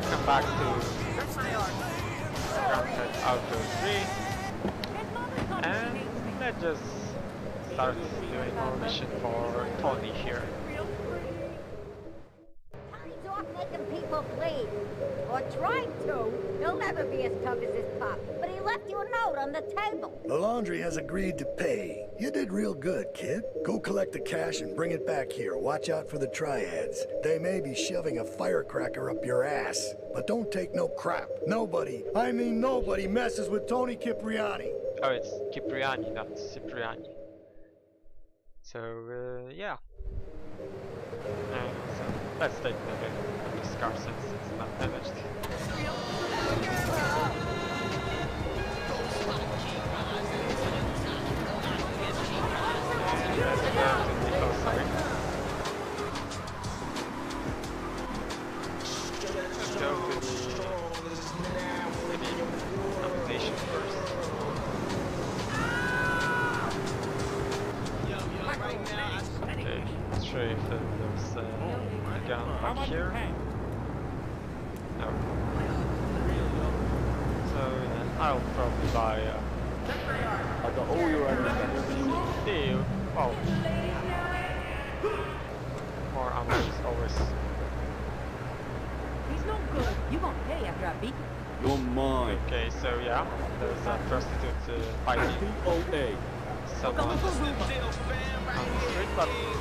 welcome back to Grand Theft Auto 3 and let's just start doing our mission for Tony here. He's off making people bleed. Or trying to. He'll never be as tough as his pop. But he left you a note on the table. The laundry has agreed to pay. You did real good, kid. Go collect the cash and bring it back here. Watch out for the triads. They may be shoving a firecracker up your ass. But don't take no crap. Nobody, I mean nobody, messes with Tony Cipriani. Oh, it's Cipriani, not Cipriani. So, uh, yeah. And so, let's take the bit of this since it's not damaged. Let's show you if there's uh, a gun back here. No. So yeah, I'll probably buy uh, I got all your ammunition. deal. Well, more ammo is always He's no good. You gonna pay after I beat you. You're mine. okay. So yeah, there's a prostitute uh, fighting POA. someone on the street, but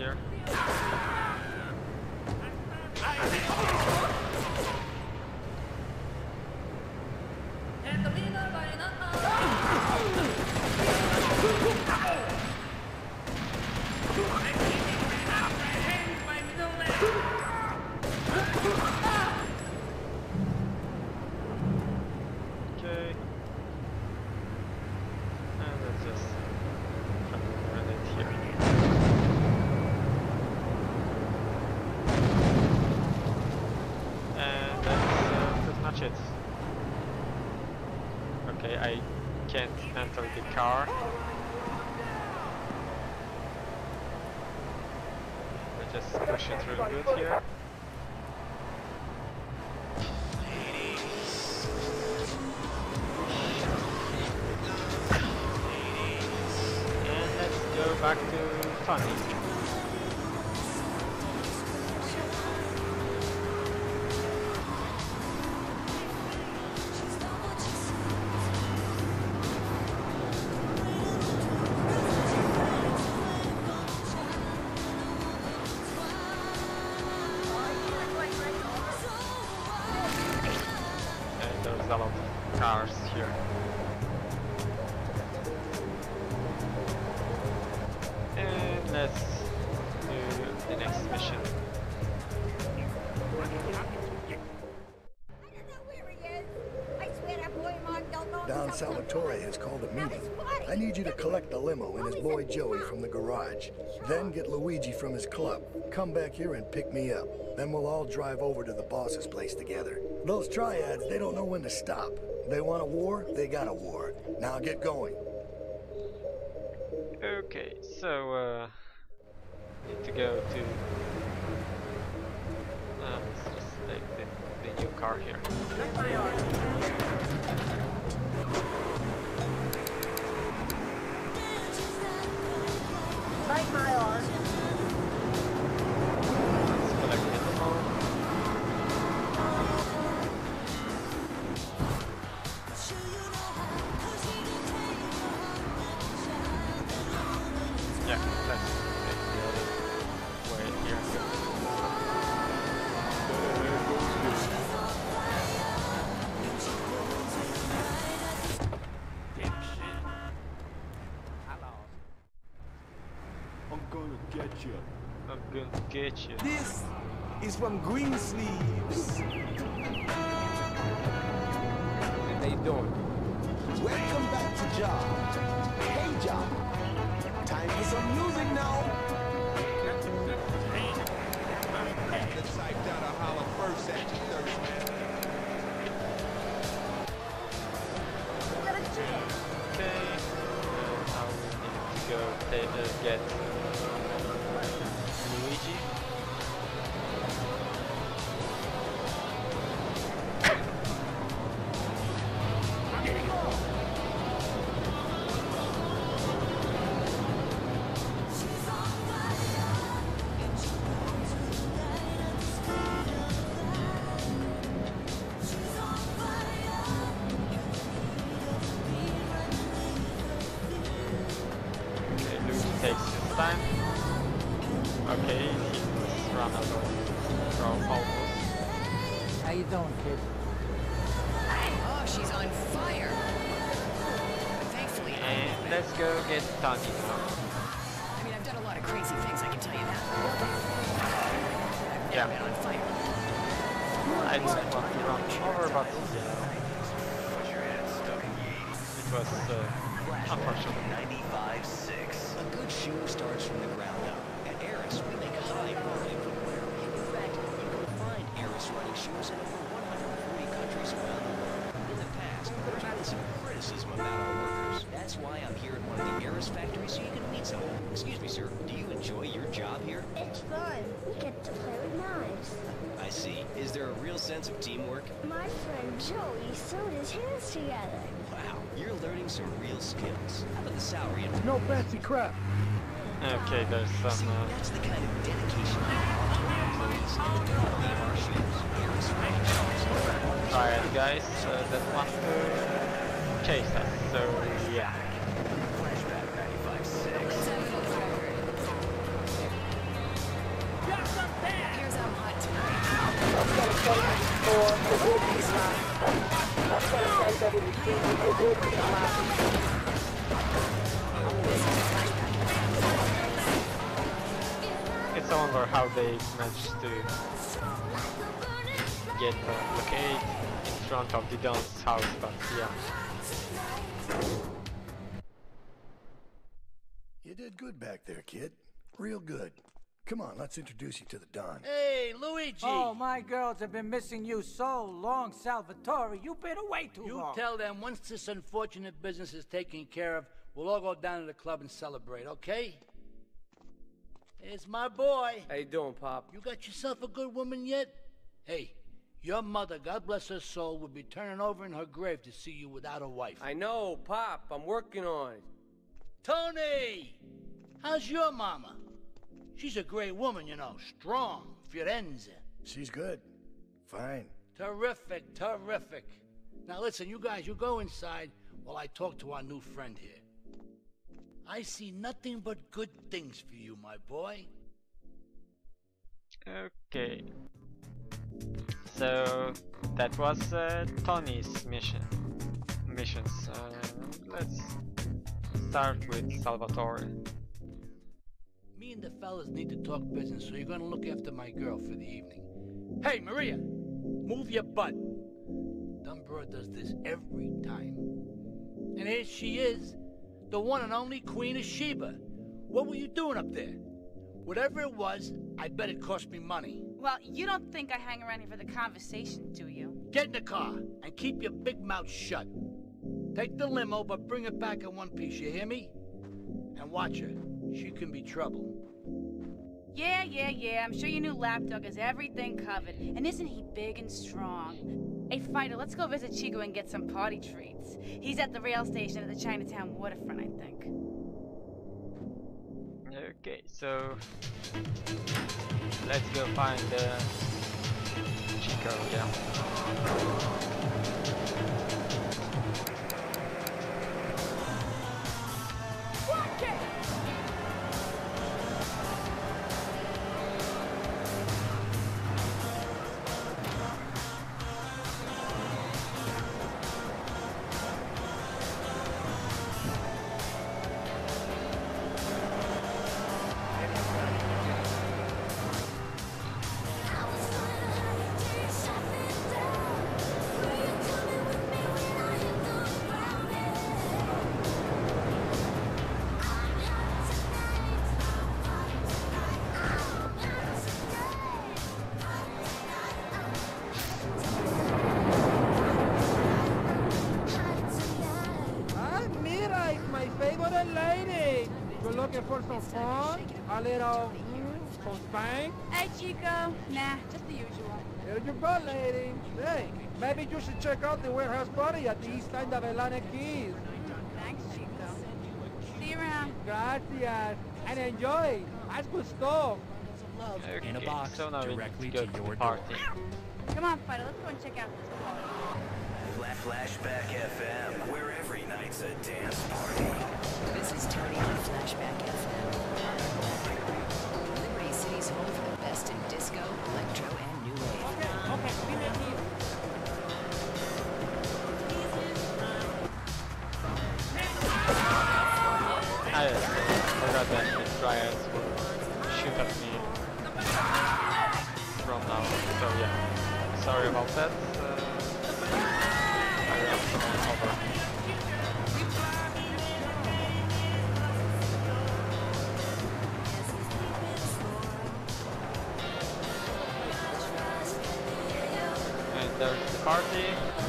here. Okay. And let's just try to run it here. And that's uh, pretty much it. Okay, I can't enter the car. Let's just push it through good here. And let's go back to Funny. Boy Mark don't know him Don. Salvatore has called a meeting. I need you to collect the limo and his boy Joey from the garage. Then get Luigi from his club. Come back here and pick me up. Then we'll all drive over to the boss's place together. Those triads, they don't know when to stop. They want a war, they got a war. Now get going. Okay, so uh, need to go to. Uh, let's just take the, the new car here. Gonna get you. I'm going to get you. This is from Greensleeves. How you doing? Welcome back to job. Hey, job. Time for some music now. The type down to holler first at you, Thursday. We got a chance. Okay. Uh, now we need to go ta- uh, get And let's go get Tony. I mean, I've done a lot of crazy things, I can tell you that. I've Yeah. never been on fire. I didn't want to run over, but you know, it was uh, unfortunate. 95.6. A good shoe starts from the ground up. At Eris, we make high quality footwear. In fact, you can find Eris running shoes in over 140 countries around the world. In the past, there's been some criticism about our workers. That's why I'm here at one of the Eris factories so you can meet some. Excuse me, sir. Do you enjoy your job here? It's fun. We get to play with knives. I see. Is there a real sense of teamwork? My friend Joey sewed his hands together. Wow, you're learning some real skills. How about the salary? and- No fancy crap. Okay, there's See, some. Uh, that's the kind of dedication we want to our employees and the quality of our shoes. Eris running shoes. triad guys uh, that want to chase us. So yeah. It's a wonder how they managed to get a blockade in front of the Don's house, but yeah. You did good back there, kid. Real good. Come on, let's introduce you to the Don. Hey, Luigi! Oh, my girls have been missing you so long, Salvatore. You've been away too You long. You tell them once this unfortunate business is taken care of, we'll all go down to the club and celebrate, okay? It's my boy. How you doing, Pop? You got yourself a good woman yet? Hey, your mother, God bless her soul, would be turning over in her grave to see you without a wife. I know, Pop. I'm working on it. Tony! How's your mama? She's a great woman, you know, strong, Firenze. She's good. Fine. Terrific, terrific. Now listen, you guys, you go inside while I talk to our new friend here. I see nothing but good things for you, my boy. Okay. So that was uh, Tony's mission. Missions. Uh, let's start with Salvatore. Me and the fellas need to talk business, so you're gonna look after my girl for the evening. Hey, Maria, move your butt. Dumbroad does this every time. And here she is, the one and only Queen of Sheba. What were you doing up there? Whatever it was, I bet it cost me money. Well, you don't think I hang around here for the conversation, do you? Get in the car and keep your big mouth shut. Take the limo, but bring it back in one piece, you hear me? And watch her. She can be trouble. Yeah, yeah, yeah. I'm sure your new lapdog has everything covered. And isn't he big and strong? Hey, Fido, let's go visit Chico and get some party treats. He's at the rail station at the Chinatown waterfront, I think. Okay, so let's go find uh, Chico. Yeah. For some fun? A little, mm, some spank? Hey, Chico. Nah, just the usual. Here's your butt, lady. Hey, maybe you should check out the warehouse party at the east end of Atlantic Quays. Thanks, Chico. See you around. Gracias. And enjoy. That's good stuff. Okay, in a box so now directly to to to your the party. Come on, Fido. Let's go and check out this bar. Fla- Flashback FM, where every night's a dance party. This is Toni on Flashback FM. Liberty City's home for the best in disco, electro, and new wave. Okay, be there here. Ah yes, I forgot that the triads will shoot at me from now on, so yeah. Sorry about that. Uh, I ran some party.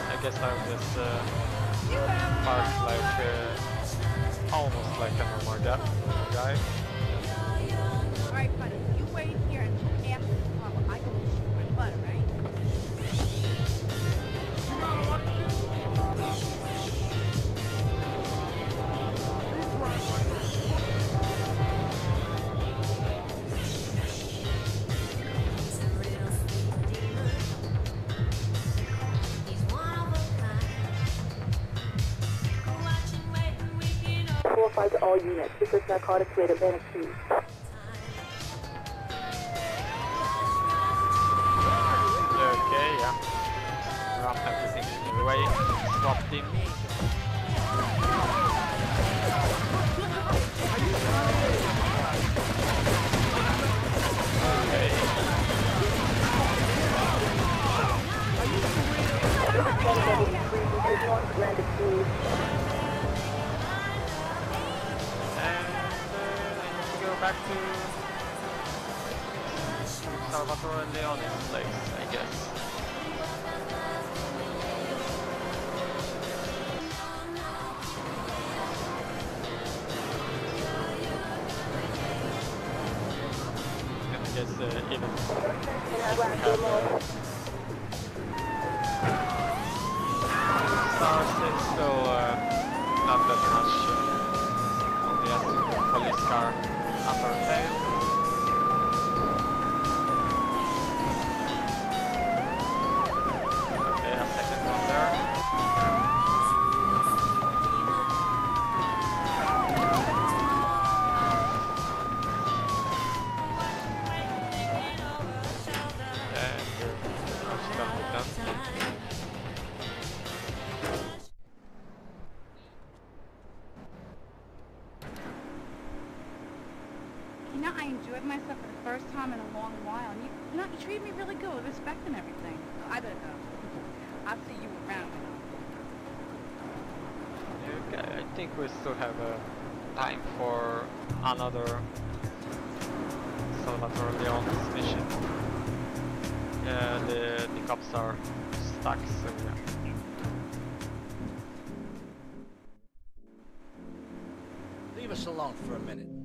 I guess I'll just uh, park like uh, almost like a normal guy. guy. All right, Fido. You wait here until is narcotics rate Atlantic Quays. Okay, yeah. Wrap everything in the way. SWAT team. Okay. To Salvatore Leone's place, I guess. I guess uh, even stars, it's still uh, not that much. Uh, has the police car under tail. Time in a long while. And you, you know, you treated me really good with respect and everything. I better go. I'll see you around. Okay, I think we still have uh, time for another Salvatore Leone's mission. Yeah, the, the cops are stuck, so yeah. Leave us alone for a minute.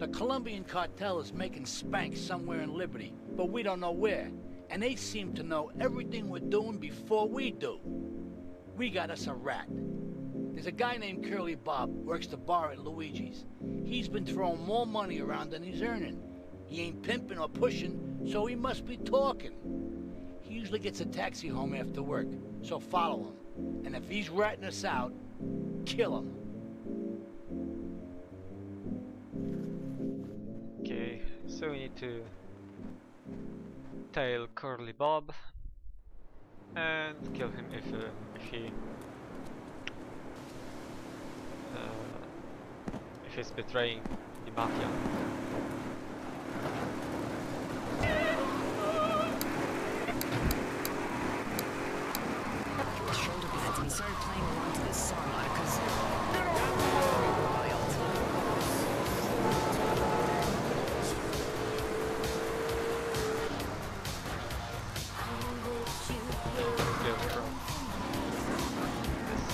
The Colombian cartel is making spank somewhere in Liberty, but we don't know where. And they seem to know everything we're doing before we do. We got us a rat. There's a guy named Curly Bob, works the bar at Luigi's. He's been throwing more money around than he's earning. He ain't pimping or pushing, so he must be talking. He usually gets a taxi home after work, so follow him. And if he's ratting us out, kill him. So we need to tail Curly Bob and kill him if, uh, if he uh, if he's betraying the mafia.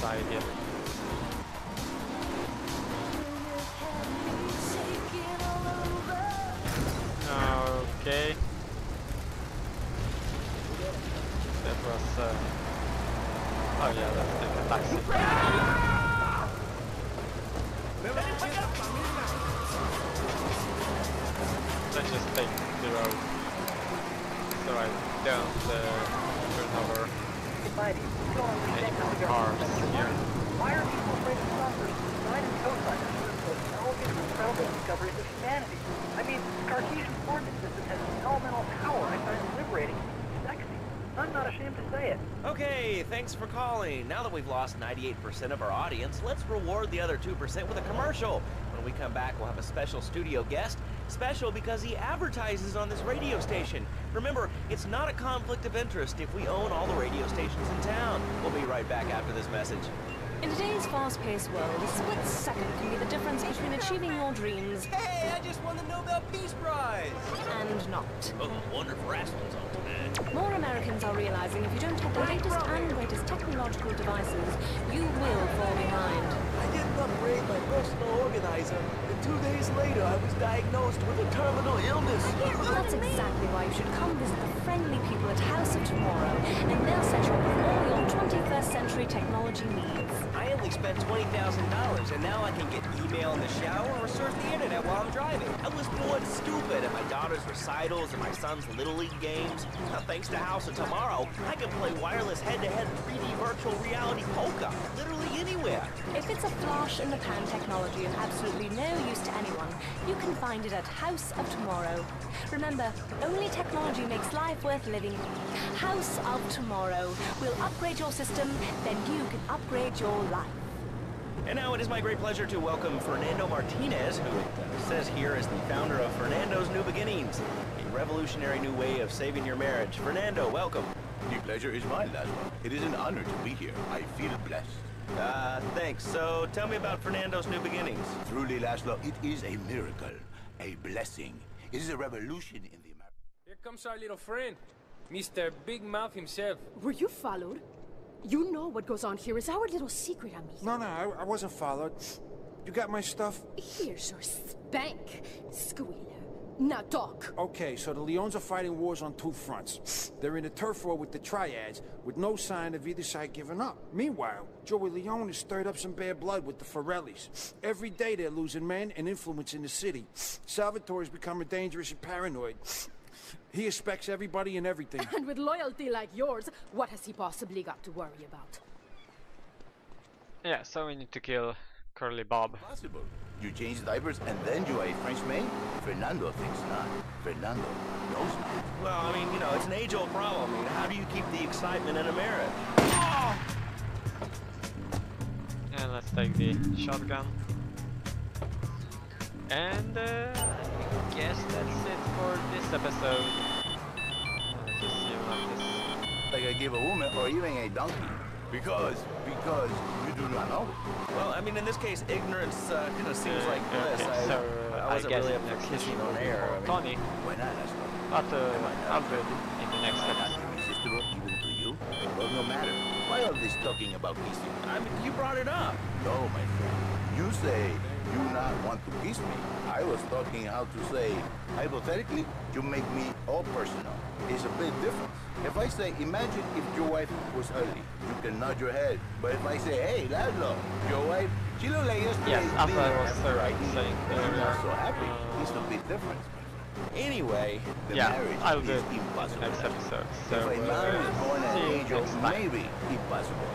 side here. Okay. That was... Uh... Oh yeah, that's the taxi. Let's just take the road so I don't uh, turn over cars here. Why are people afraid of suffering? Design and cosines are the most elegant and incredible discoveries of humanity. I mean, Cartesian coordinate system has elemental power. I find liberating, sexy. I'm not ashamed to say it. Okay, thanks for calling. Now that we've lost 98% of our audience, let's reward the other 2% with a commercial. When we come back, we'll have a special studio guest. Special because he advertises on this radio station. Remember, it's not a conflict of interest if we own all the radio stations in town. We'll be right back after this message. In today's fast-paced world, a split second can be the difference between achieving your dreams Hey, I just won the Nobel Peace Prize! and not. Oh, wonder if wrestling's on tonight. More Americans are realizing if you don't have the latest and greatest technological devices, you will fall behind. I didn't upgrade my personal organizer, and two days later I was diagnosed with a terminal illness. That's exactly why you should come visit the friendly people at House of Tomorrow, and they'll set you up with all your 21st century technology needs. I only spent $20,000, and now I can get email in the shower or surf the internet while I'm driving. I was bored stupid at my daughter's recitals and my son's Little League games. Now, thanks to House of Tomorrow, I can play wireless head-to-head 3D virtual reality poker literally anywhere. If it's a flash in the pan technology of absolutely no use to anyone, you can find it at House of Tomorrow. Remember, only technology makes life worth living. House of Tomorrow will upgrade your system, then you can upgrade your life. And now it is my great pleasure to welcome Fernando Martinez, who it says here is the founder of Fernando's New Beginnings, a revolutionary new way of saving your marriage. Fernando, welcome. The pleasure is mine, Lazlow. It is an honor to be here. I feel blessed. Uh, thanks. So tell me about Fernando's New Beginnings. Truly, Lazlow, it is a miracle, a blessing. It is a revolution in the American... Here comes our little friend, Mr. Big Mouth himself. Were you followed? You know what goes on here is our little secret, amigo. No, no, I, I wasn't followed. You got my stuff? Here's your spank, squealer. Now talk. Okay, so the Leones are fighting wars on two fronts. They're in a turf war with the Triads, with no sign of either side giving up. Meanwhile, Joey Leone has stirred up some bad blood with the Forellis. Every day they're losing men and influence in the city. Salvatore's becoming dangerous and paranoid. He expects everybody and everything. And with loyalty like yours, what has he possibly got to worry about? Yeah, so we need to kill Curly Bob. Possible. You change diapers and then you are a French maid? Fernando thinks not. Fernando knows not. Well, I mean, you know, it's an age-old problem. I mean, how do you keep the excitement in a marriage? And let's take the shotgun. And uh, I guess that's it for this episode. Just see you like I give a woman or even a donkey. Because, because you do not know. Well, I mean, in this case, ignorance uh, kind of seems like bliss. Okay, I, so I I wasn't guess really in up the for kissing on air. I mean, Tony, Why not, Lazlow? but uh, Alfred in the next Am I not episode. irresistible even to you? Well, no matter. Why all this talking about kissing? I mean, you brought it up. No, my friend. You say you not want to kiss me. I was talking how to say, hypothetically, you make me all personal. It's a bit different. If I say, imagine if your wife was ugly, you can nod your head. But if I say, hey, Lazlow, your wife, she look like yesterday. Yes, I was uh, right? You're not so happy. It's a big difference. Anyway, The yeah, marriage I'll do is it impossible. next episode. So if a man is born at an you age of next time. maybe impossible,